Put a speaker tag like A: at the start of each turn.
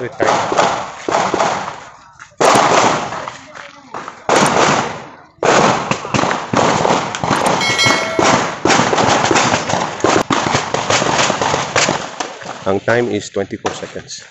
A: Retard. Ang time is 24 seconds.